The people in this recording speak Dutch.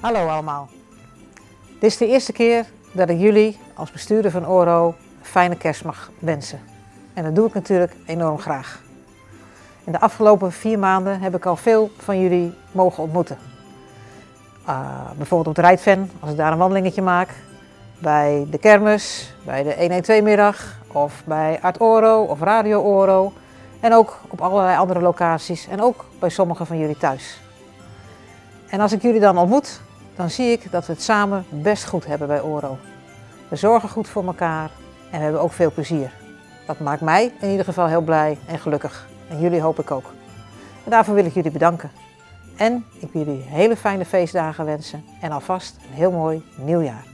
Hallo allemaal. Dit is de eerste keer dat ik jullie als bestuurder van Oro een fijne kerst mag wensen. En dat doe ik natuurlijk enorm graag. In de afgelopen vier maanden heb ik al veel van jullie mogen ontmoeten. Uh, bijvoorbeeld op de Rijtven, als ik daar een wandelingetje maak. Bij de kermis, bij de 112-middag of bij Art Oro of Radio Oro. En ook op allerlei andere locaties en ook bij sommigen van jullie thuis. En als ik jullie dan ontmoet, dan zie ik dat we het samen best goed hebben bij Oro. We zorgen goed voor elkaar en we hebben ook veel plezier. Dat maakt mij in ieder geval heel blij en gelukkig. En jullie hoop ik ook. En daarvoor wil ik jullie bedanken. En ik wil jullie hele fijne feestdagen wensen en alvast een heel mooi nieuwjaar.